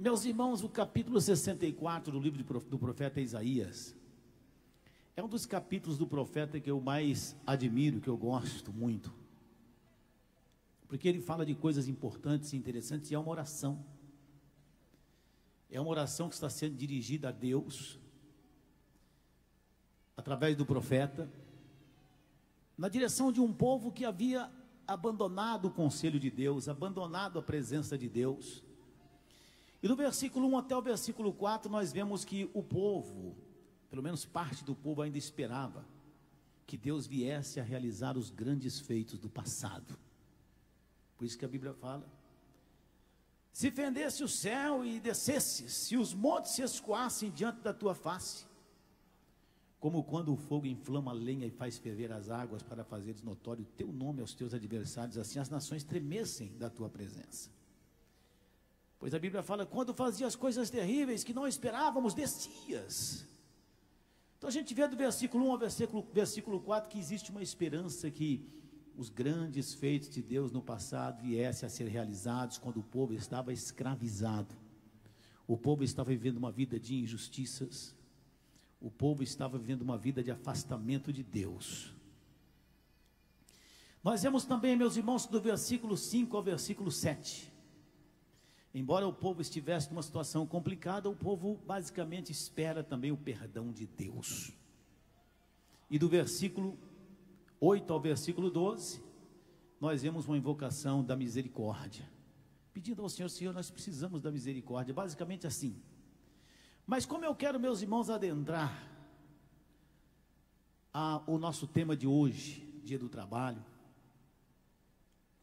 Meus irmãos, o capítulo 64 do livro do profeta Isaías é um dos capítulos do profeta que eu mais admiro, que eu gosto muito. Porque ele fala de coisas importantes e interessantes e é uma oração. É uma oração que está sendo dirigida a Deus através do profeta na direção de um povo que havia abandonado o conselho de Deus, abandonado a presença de Deus. E do versículo 1 até o versículo 4, nós vemos que o povo, pelo menos parte do povo, ainda esperava que Deus viesse a realizar os grandes feitos do passado. Por isso que a Bíblia fala: se fendesse o céu e descesse, se os montes se escoassem diante da tua face, como quando o fogo inflama a lenha e faz ferver as águas para fazeres notório o teu nome aos teus adversários, assim as nações tremessem da tua presença. Pois a Bíblia fala, quando fazia as coisas terríveis que não esperávamos, descias. Então a gente vê do versículo 1 ao versículo, versículo 4 que existe uma esperança que os grandes feitos de Deus no passado viessem a ser realizados quando o povo estava escravizado. O povo estava vivendo uma vida de injustiças, o povo estava vivendo uma vida de afastamento de Deus. Nós vemos também, meus irmãos, do versículo 5 ao versículo 7. Embora o povo estivesse numa situação complicada, o povo basicamente espera também o perdão de Deus. E do versículo 8 ao versículo 12, nós vemos uma invocação da misericórdia. Pedindo ao Senhor, Senhor, nós precisamos da misericórdia. Basicamente assim. Mas como eu quero, meus irmãos, adentrar a, o nosso tema de hoje, dia do trabalho.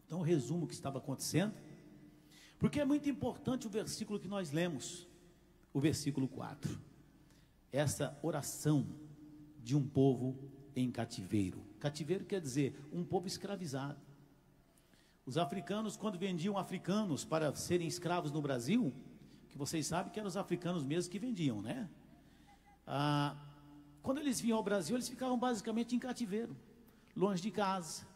Então, resumo o que estava acontecendo, porque é muito importante o versículo que nós lemos, o versículo 4. Essa oração de um povo em cativeiro. Cativeiro quer dizer um povo escravizado. Os africanos, quando vendiam africanos para serem escravos no Brasil, que vocês sabem que eram os africanos mesmos que vendiam, né? Ah, quando eles vinham ao Brasil, eles ficavam basicamente em cativeiro, longe de casa,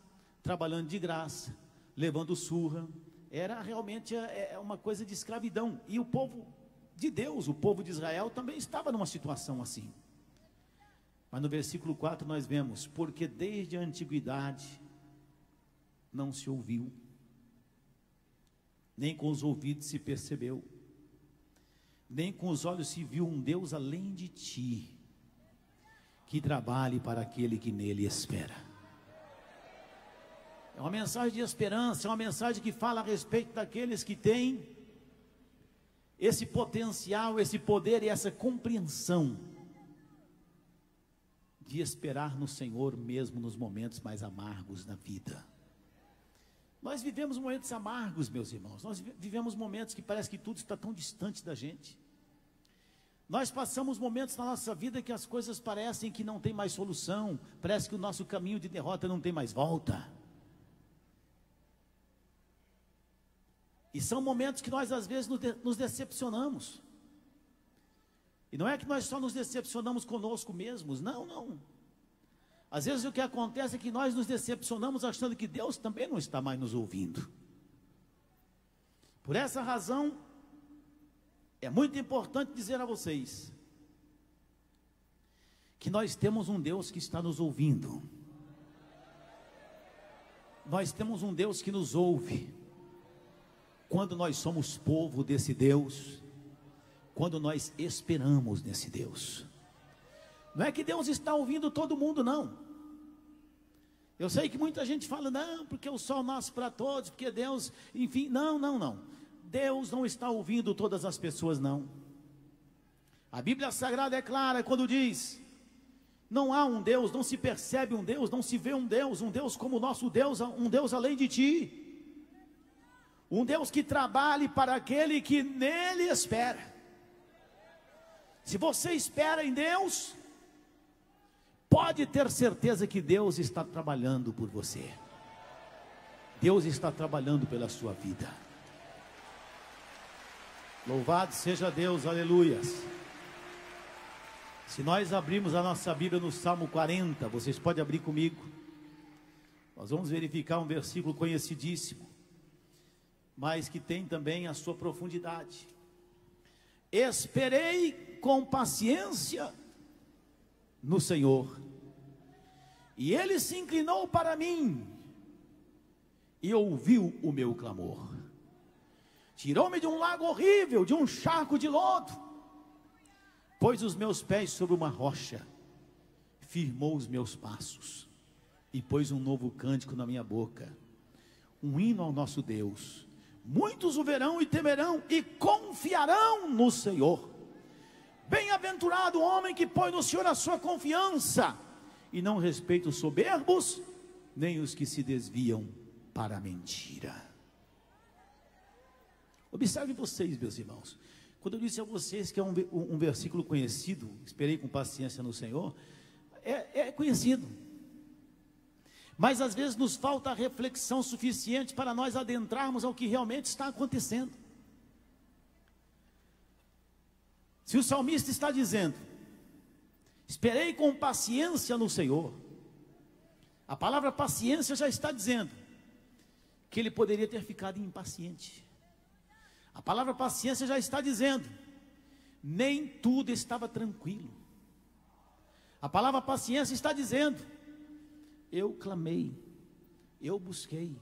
trabalhando de graça, levando surra. Era realmente é, é uma coisa de escravidão. E o povo de Deus, o povo de Israel, também estava numa situação assim. Mas no versículo 4 nós vemos: Porque desde a antiguidade não se ouviu, nem com os ouvidos se percebeu nem com os olhos se viu um Deus além de ti, que trabalhe para aquele que nele espera. É uma mensagem de esperança, é uma mensagem que fala a respeito daqueles que têm esse potencial, esse poder e essa compreensão de esperar no Senhor mesmo nos momentos mais amargos da vida. Nós vivemos momentos amargos, meus irmãos. Nós vivemos momentos que parece que tudo está tão distante da gente. Nós passamos momentos na nossa vida que as coisas parecem que não tem mais solução, parece que o nosso caminho de derrota não tem mais volta. E são momentos que nós às vezes nos decepcionamos. E não é que nós só nos decepcionamos conosco mesmos, não, não. Às vezes o que acontece é que nós nos decepcionamos achando que Deus também não está mais nos ouvindo. Por essa razão, é muito importante dizer a vocês que nós temos um Deus que está nos ouvindo. Nós temos um Deus que nos ouve. Quando nós somos povo desse Deus, quando nós esperamos nesse Deus. Não é que Deus está ouvindo todo mundo, não. Eu sei que muita gente fala, não, porque o sol nasce para todos, porque Deus, enfim, não, não, não. Deus não está ouvindo todas as pessoas, não. A Bíblia Sagrada é clara quando diz: não há um Deus, não se percebe um Deus, não se vê um Deus, um Deus como o nosso Deus, um Deus além de ti. Um Deus que trabalhe para aquele que nele espera. Se você espera em Deus, pode ter certeza que Deus está trabalhando por você. Deus está trabalhando pela sua vida. Louvado seja Deus, aleluias. Se nós abrirmos a nossa Bíblia no Salmo 40, vocês podem abrir comigo. Nós vamos verificar um versículo conhecidíssimo, mas que tem também a sua profundidade. Esperei com paciência no Senhor, e ele se inclinou para mim e ouviu o meu clamor. Tirou-me de um lago horrível, de um charco de lodo, pôs os meus pés sobre uma rocha, firmou os meus passos e pôs um novo cântico na minha boca, um hino ao nosso Deus. Muitos o verão e temerão e confiarão no Senhor. Bem-aventurado o homem que põe no Senhor a sua confiança e não respeita os soberbos, nem os que se desviam para a mentira. Observe vocês, meus irmãos. Quando eu disse a vocês que é um, um versículo conhecido, esperei com paciência no Senhor, é, é conhecido. Mas às vezes nos falta a reflexão suficiente para nós adentrarmos ao que realmente está acontecendo. Se o salmista está dizendo, esperei com paciência no Senhor, a palavra paciência já está dizendo que ele poderia ter ficado impaciente. A palavra paciência já está dizendo, nem tudo estava tranquilo. A palavra paciência está dizendo, eu clamei, eu busquei,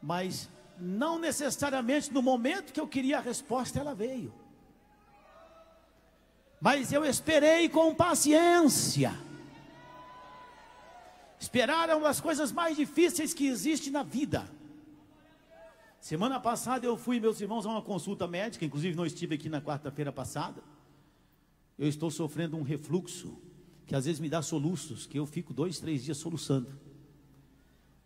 mas não necessariamente no momento que eu queria a resposta ela veio. Mas eu esperei com paciência. Esperar é uma das coisas mais difíceis que existe na vida. Semana passada eu fui, meus irmãos, a uma consulta médica, inclusive não estive aqui na quarta-feira passada. Eu estou sofrendo um refluxo que às vezes me dá soluços, que eu fico dois, três dias soluçando.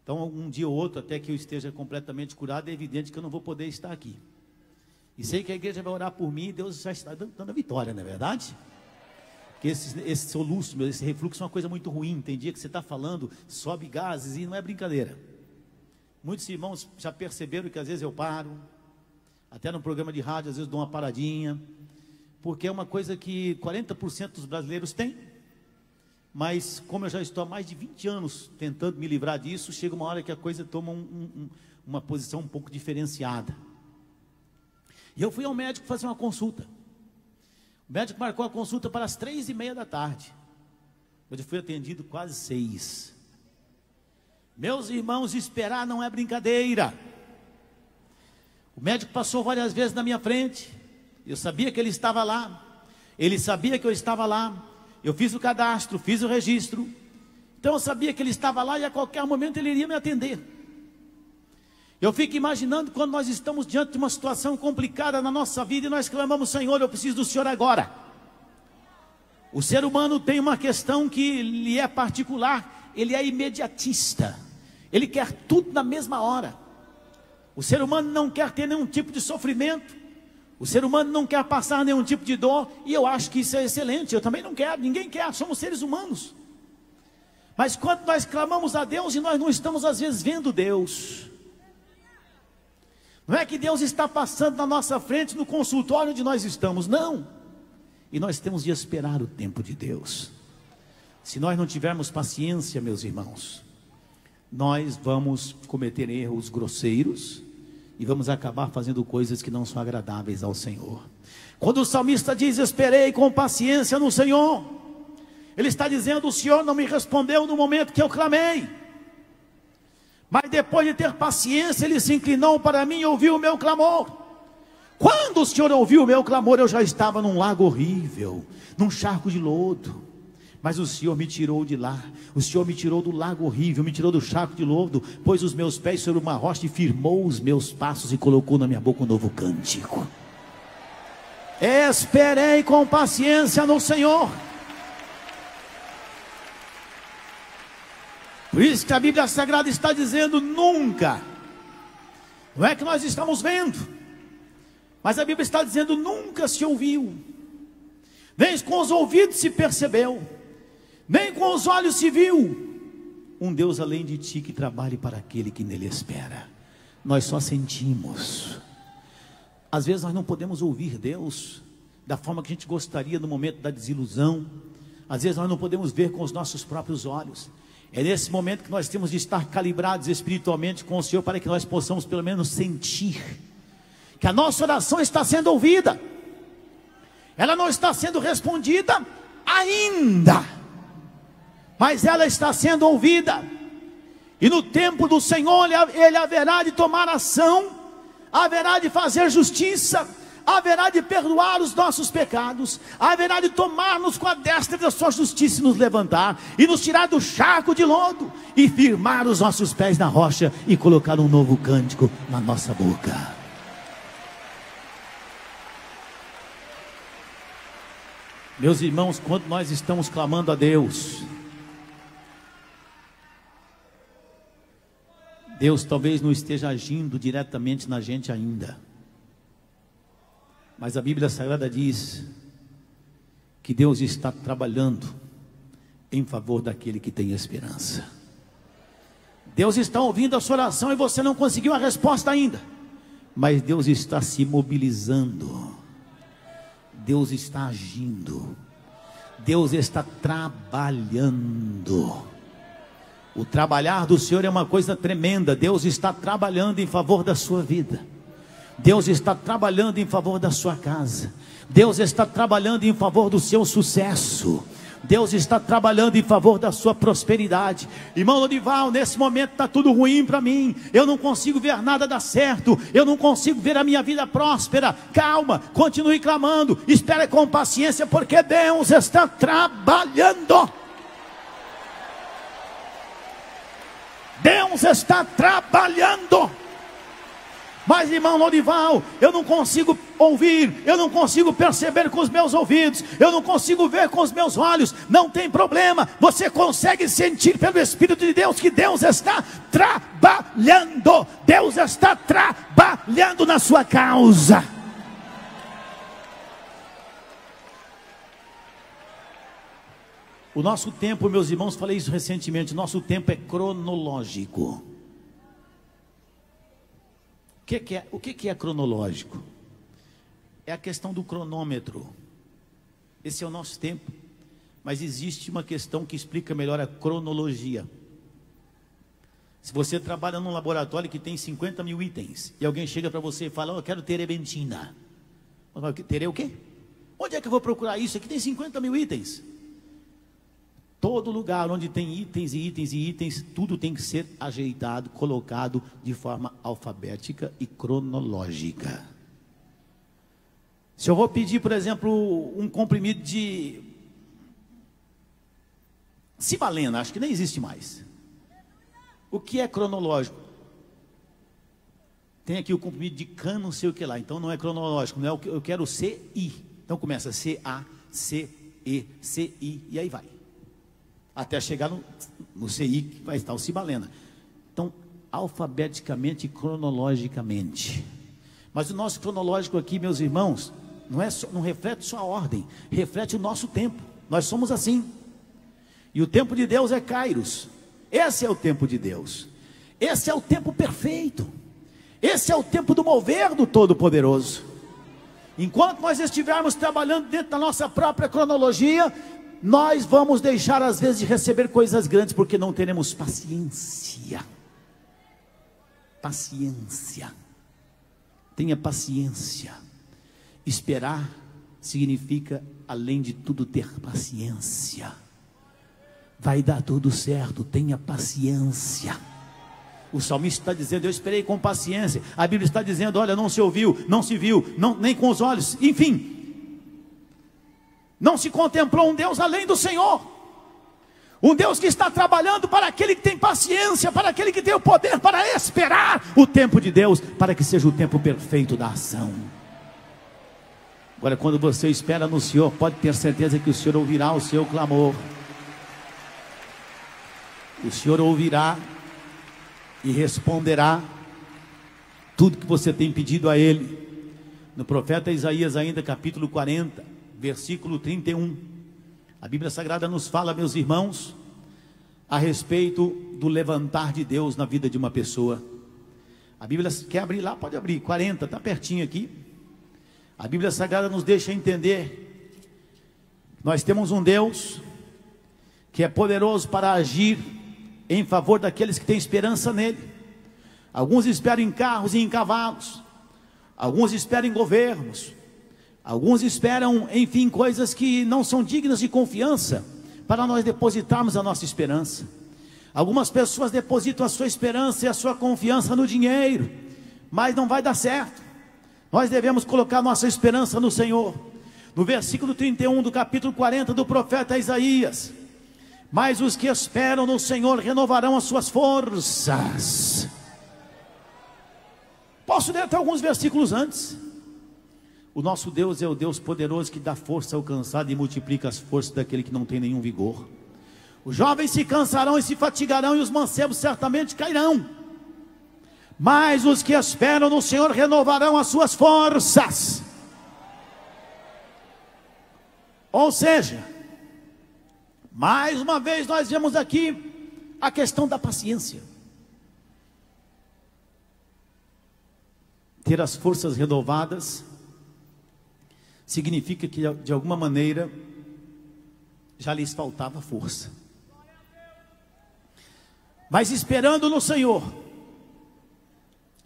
Então, um dia ou outro, até que eu esteja completamente curado, é evidente que eu não vou poder estar aqui. E sei que a igreja vai orar por mim e Deus já está dando a vitória, não é verdade? Porque esse, esse soluço, esse refluxo é uma coisa muito ruim. Tem dia que você está falando, sobe gases e não é brincadeira. Muitos irmãos já perceberam que às vezes eu paro, até no programa de rádio, às vezes dou uma paradinha, porque é uma coisa que 40% dos brasileiros têm mas como eu já estou há mais de 20 anos tentando me livrar disso, chega uma hora que a coisa toma um, um, uma posição um pouco diferenciada. E eu fui ao médico fazer uma consulta. O médico marcou a consulta para as três e meia da tarde. Eu fui atendido quase seis. Meus irmãos, esperar não é brincadeira. O médico passou várias vezes na minha frente. Eu sabia que ele estava lá. Ele sabia que eu estava lá. Eu fiz o cadastro, fiz o registro. Então eu sabia que ele estava lá e a qualquer momento ele iria me atender. Eu fico imaginando quando nós estamos diante de uma situação complicada na nossa vida e nós clamamos, Senhor, eu preciso do Senhor agora. O ser humano tem uma questão que lhe é particular, ele é imediatista. Ele quer tudo na mesma hora. O ser humano não quer ter nenhum tipo de sofrimento. O ser humano não quer passar nenhum tipo de dor, e eu acho que isso é excelente. Eu também não quero, ninguém quer, somos seres humanos. Mas quando nós clamamos a Deus e nós não estamos às vezes vendo Deus, não é que Deus está passando na nossa frente no consultório onde nós estamos, não. E nós temos de esperar o tempo de Deus. Se nós não tivermos paciência, meus irmãos, nós vamos cometer erros grosseiros e vamos acabar fazendo coisas que não são agradáveis ao Senhor. Quando o salmista diz: Esperei com paciência no Senhor, ele está dizendo: O Senhor não me respondeu no momento que eu clamei. Mas depois de ter paciência, ele se inclinou para mim e ouviu o meu clamor. Quando o Senhor ouviu o meu clamor, eu já estava num lago horrível, num charco de lodo. Mas o Senhor me tirou de lá, o Senhor me tirou do lago horrível, me tirou do charco de lodo, pôs os meus pés sobre uma rocha e firmou os meus passos e colocou na minha boca um novo cântico. Esperei com paciência no Senhor. Por isso que a Bíblia Sagrada está dizendo nunca. Não é que nós estamos vendo, mas a Bíblia está dizendo nunca se ouviu, nem com os ouvidos se percebeu nem com os olhos se viu um Deus além de ti que trabalhe para aquele que nele espera. Nós só sentimos. Às vezes nós não podemos ouvir Deus da forma que a gente gostaria no momento da desilusão. Às vezes nós não podemos ver com os nossos próprios olhos. É nesse momento que nós temos de estar calibrados espiritualmente com o Senhor para que nós possamos pelo menos sentir que a nossa oração está sendo ouvida. ela não está sendo respondida ainda, mas ela está sendo ouvida. E no tempo do Senhor, Ele haverá de tomar ação, haverá de fazer justiça, haverá de perdoar os nossos pecados, haverá de tomar-nos com a destra da sua justiça e nos levantar, e nos tirar do charco de lodo, e firmar os nossos pés na rocha, e colocar um novo cântico na nossa boca. Meus irmãos, quando nós estamos clamando a Deus, Deus talvez não esteja agindo diretamente na gente ainda. Mas a Bíblia Sagrada diz que Deus está trabalhando em favor daquele que tem esperança. Deus está ouvindo a sua oração e você não conseguiu a resposta ainda. Mas Deus está se mobilizando. Deus está agindo. Deus está trabalhando. O trabalhar do Senhor é uma coisa tremenda. Deus está trabalhando em favor da sua vida. Deus está trabalhando em favor da sua casa. Deus está trabalhando em favor do seu sucesso. Deus está trabalhando em favor da sua prosperidade. Irmão Lodival, nesse momento está tudo ruim para mim. Eu não consigo ver nada dar certo. Eu não consigo ver a minha vida próspera. Calma, continue clamando. Espere com paciência, porque Deus está trabalhando. Deus está trabalhando. Mas, irmão Lorival, eu não consigo ouvir, eu não consigo perceber com os meus ouvidos, eu não consigo ver com os meus olhos. Não tem problema, você consegue sentir pelo Espírito de Deus que Deus está trabalhando, Deus está trabalhando na sua causa. O nosso tempo, meus irmãos, falei isso recentemente, o nosso tempo é cronológico que, que é, o que, que é cronológico? É a questão do cronômetro. Esse é o nosso tempo. Mas existe uma questão que explica melhor a cronologia. Se você trabalha num laboratório que tem 50 mil itens, e alguém chega para você e fala, oh, eu quero terebentina. Terei o quê? Onde é que eu vou procurar isso? Aqui tem 50 mil itens. Todo lugar onde tem itens e itens e itens, tudo tem que ser ajeitado, colocado de forma alfabética e cronológica. Se eu vou pedir, por exemplo, um comprimido de cibalena, acho que nem existe mais. O que é cronológico? Tem aqui o comprimido de cano, não sei o que lá. Então não é cronológico, não é o que eu quero CI. Então começa C A C E C I e aí vai até chegar no, no CI, que vai estar o Cibalena. Então, alfabeticamente e cronologicamente. Mas o nosso cronológico aqui, meus irmãos, não, é só, não reflete só a ordem, reflete o nosso tempo. Nós somos assim. E o tempo de Deus é Kairos. Esse é o tempo de Deus. Esse é o tempo perfeito. Esse é o tempo do mover do Todo-Poderoso. Enquanto nós estivermos trabalhando dentro da nossa própria cronologia, nós vamos deixar às vezes de receber coisas grandes porque não teremos paciência. Paciência. Tenha paciência. Esperar significa, além de tudo, ter paciência. Vai dar tudo certo, tenha paciência. O salmista está dizendo: Eu esperei com paciência. A Bíblia está dizendo: Olha, não se ouviu, não se viu, não, nem com os olhos. Enfim, não se contemplou um Deus além do Senhor. Um Deus que está trabalhando para aquele que tem paciência, para aquele que tem o poder para esperar o tempo de Deus, para que seja o tempo perfeito da ação. Agora, quando você espera no Senhor, pode ter certeza que o Senhor ouvirá o seu clamor. O Senhor ouvirá e responderá tudo que você tem pedido a Ele. No profeta Isaías, ainda capítulo 40 versículo 31. A Bíblia Sagrada nos fala, meus irmãos, a respeito do levantar de Deus na vida de uma pessoa. A Bíblia quer abrir lá, pode abrir, 40, está pertinho aqui. A Bíblia Sagrada nos deixa entender nós temos um Deus que é poderoso para agir em favor daqueles que têm esperança nele. Alguns esperam em carros e em cavalos, alguns esperam em governos, Alguns esperam, enfim, coisas que não são dignas de confiança para nós depositarmos a nossa esperança. Algumas pessoas depositam a sua esperança e a sua confiança no dinheiro, mas não vai dar certo. Nós devemos colocar nossa esperança no Senhor. No versículo 31 do capítulo 40 do profeta Isaías, mas os que esperam no Senhor renovarão as suas forças. Posso ler até alguns versículos antes. O nosso Deus é o Deus poderoso que dá força ao cansado e multiplica as forças daquele que não tem nenhum vigor. Os jovens se cansarão e se fatigarão, e os mancebos certamente cairão. Mas os que esperam no Senhor renovarão as suas forças. Ou seja, mais uma vez nós vemos aqui a questão da paciência. Ter as forças renovadas significa que de alguma maneira já lhes faltava força. Mas esperando no Senhor,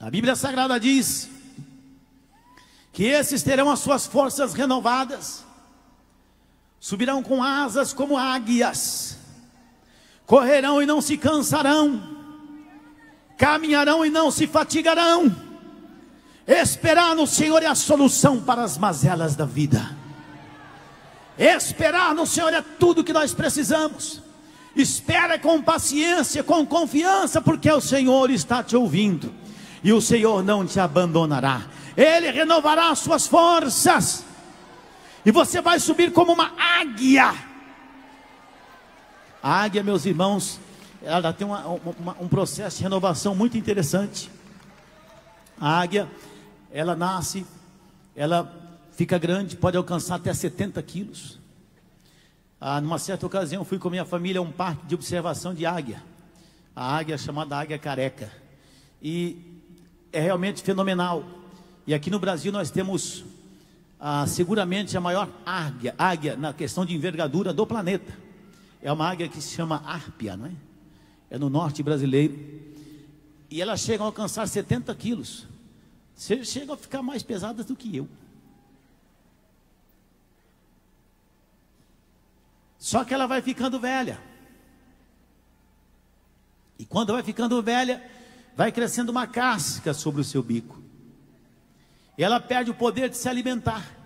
a Bíblia Sagrada diz que esses terão as suas forças renovadas subirão com asas como águias, correrão e não se cansarão, caminharão e não se fatigarão. Esperar no Senhor é a solução para as mazelas da vida. Esperar no Senhor é tudo que nós precisamos. Espera com paciência, com confiança, porque o Senhor está te ouvindo e o Senhor não te abandonará. Ele renovará as suas forças e você vai subir como uma águia. A águia, meus irmãos, ela tem uma, uma, um processo de renovação muito interessante. A águia, ela nasce, ela fica grande, pode alcançar até 70 quilos. Ah, numa certa ocasião, fui com minha família a um parque de observação de águia. A águia chamada águia careca. E é realmente fenomenal. E aqui no Brasil nós temos ah, seguramente a maior águia, águia na questão de envergadura do planeta. É uma águia que se chama árpia, não é? É no norte brasileiro. E ela chega a alcançar 70 quilos. Chega a ficar mais pesadas do que eu. Só que ela vai ficando velha. E quando vai ficando velha, vai crescendo uma casca sobre o seu bico ela perde o poder de se alimentar.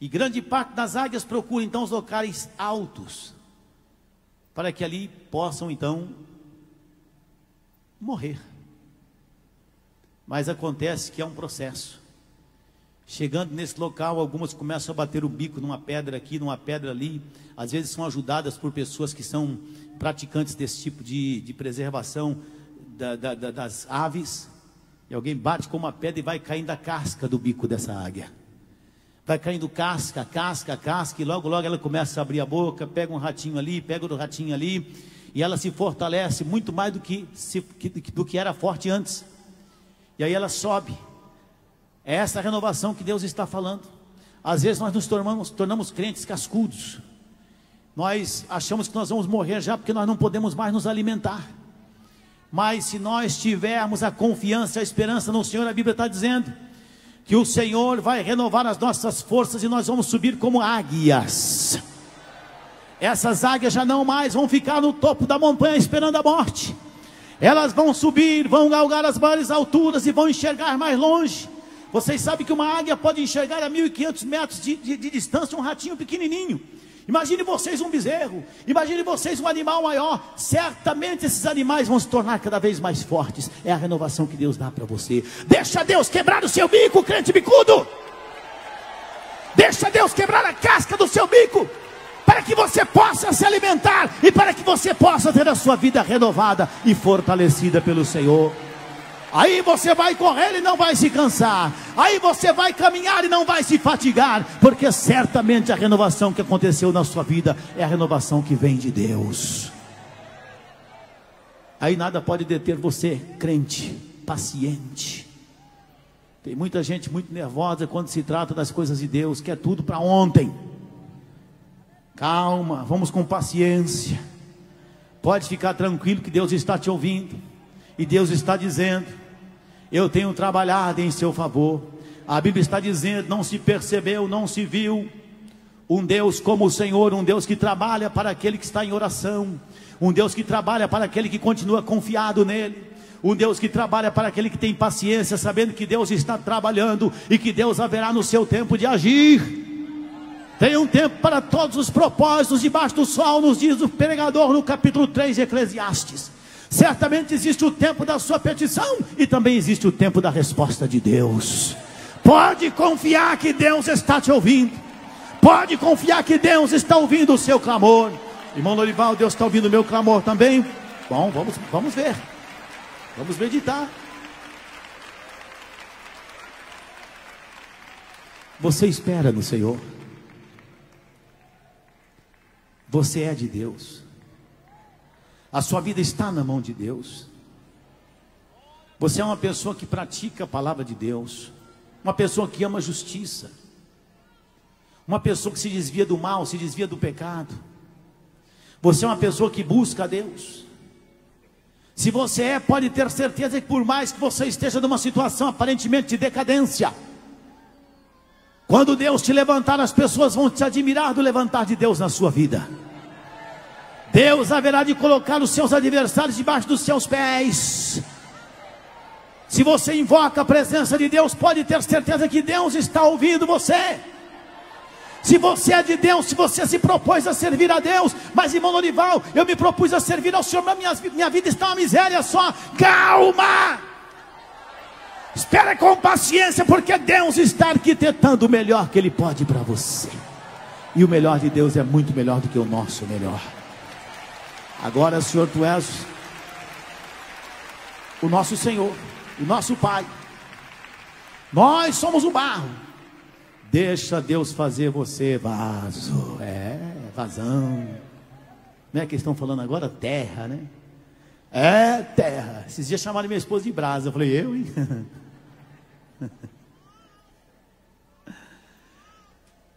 E grande parte das águias procura então os locais altos, para que ali possam então morrer. Mas acontece que é um processo. Chegando nesse local, algumas começam a bater o bico numa pedra aqui, numa pedra ali. Às vezes são ajudadas por pessoas que são praticantes desse tipo de, de preservação da, da, da, das aves. E alguém bate com uma pedra e vai caindo a casca do bico dessa águia. Vai caindo casca, casca, casca, e logo, logo ela começa a abrir a boca, pega um ratinho ali, pega outro ratinho ali, e ela se fortalece muito mais do que, se, do que era forte antes. E aí ela sobe. É essa renovação que Deus está falando. Às vezes nós nos tornamos, tornamos crentes cascudos. Nós achamos que nós vamos morrer já porque nós não podemos mais nos alimentar. Mas se nós tivermos a confiança, a esperança no Senhor, a Bíblia está dizendo que o Senhor vai renovar as nossas forças e nós vamos subir como águias. Essas águias já não mais vão ficar no topo da montanha esperando a morte. Elas vão subir, vão galgar as maiores alturas e vão enxergar mais longe. Vocês sabem que uma águia pode enxergar a 1.500 metros de, de, de distância um ratinho pequenininho. Imagine vocês um bezerro, imagine vocês um animal maior. Certamente esses animais vão se tornar cada vez mais fortes. É a renovação que Deus dá para você. Deixa Deus quebrar o seu bico, crente bicudo. Deixa Deus quebrar a casca do seu bico, para que você possa se alimentar e para que você possa ter a sua vida renovada e fortalecida pelo Senhor. Aí você vai correr e não vai se cansar. Aí você vai caminhar e não vai se fatigar, porque certamente a renovação que aconteceu na sua vida é a renovação que vem de Deus. Aí nada pode deter você, crente, paciente. Tem muita gente muito nervosa quando se trata das coisas de Deus, quer tudo para ontem. Calma, vamos com paciência. Pode ficar tranquilo que Deus está te ouvindo. E Deus está dizendo: Eu tenho trabalhado em seu favor. A Bíblia está dizendo: não se percebeu, não se viu. Um Deus como o Senhor, um Deus que trabalha para aquele que está em oração, um Deus que trabalha para aquele que continua confiado nele, um Deus que trabalha para aquele que tem paciência, sabendo que Deus está trabalhando e que Deus haverá no seu tempo de agir. Tem um tempo para todos os propósitos debaixo do sol, nos diz o pregador no capítulo 3 de Eclesiastes. Certamente existe o tempo da sua petição e também existe o tempo da resposta de Deus. Pode confiar que Deus está te ouvindo. Pode confiar que Deus está ouvindo o seu clamor. Irmão Lorival, Deus está ouvindo o meu clamor também? Bom, vamos, vamos ver. Vamos meditar. Você espera no Senhor. Você é de Deus. A sua vida está na mão de Deus. Você é uma pessoa que pratica a palavra de Deus. Uma pessoa que ama a justiça. Uma pessoa que se desvia do mal, se desvia do pecado. Você é uma pessoa que busca a Deus. Se você é, pode ter certeza que por mais que você esteja numa situação aparentemente de decadência, quando Deus te levantar, as pessoas vão te admirar do levantar de Deus na sua vida. Deus haverá de colocar os seus adversários debaixo dos seus pés. Se você invoca a presença de Deus, pode ter certeza que Deus está ouvindo você. Se você é de Deus, se você se propôs a servir a Deus, mas irmão Lorival, eu me propus a servir ao Senhor, mas minha, minha vida está uma miséria só. Calma! Espera com paciência, porque Deus está arquitetando o melhor que Ele pode para você. E o melhor de Deus é muito melhor do que o nosso melhor. Agora, Senhor, Tu és o nosso Senhor o nosso Pai. Nós somos o barro. Deixa Deus fazer você vaso. É, vazão. Não é que estão falando agora? Terra, né? É terra. Esses dias chamaram minha esposa de brasa. Eu falei, eu, hein?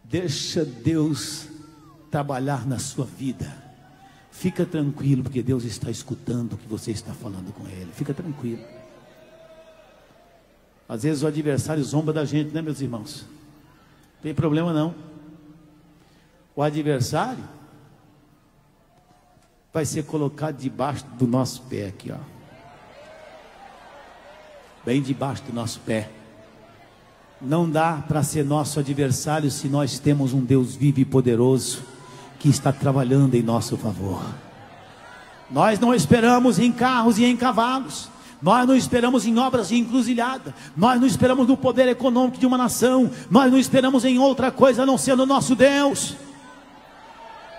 Deixa Deus trabalhar na sua vida. Fica tranquilo, porque Deus está escutando o que você está falando com Ele. Fica tranquilo. Às vezes o adversário zomba da gente, né, meus irmãos? Não tem problema não. O adversário vai ser colocado debaixo do nosso pé aqui, ó. Bem debaixo do nosso pé. Não dá para ser nosso adversário se nós temos um Deus vivo e poderoso que está trabalhando em nosso favor. Nós não esperamos em carros e em cavalos. Nós não esperamos em obras de encruzilhada, nós não esperamos no poder econômico de uma nação, nós não esperamos em outra coisa a não ser no nosso Deus.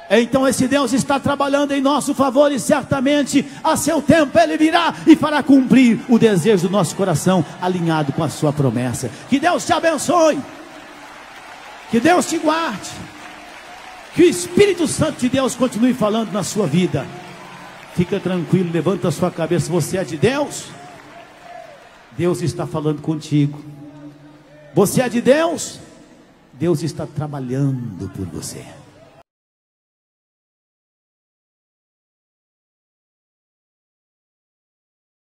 Então esse Deus está trabalhando em nosso favor e certamente a seu tempo ele virá e fará cumprir o desejo do nosso coração, alinhado com a sua promessa. Que Deus te abençoe. Que Deus te guarde. Que o Espírito Santo de Deus continue falando na sua vida. Fica tranquilo, levanta a sua cabeça. Você é de Deus? Deus está falando contigo. Você é de Deus? Deus está trabalhando por você.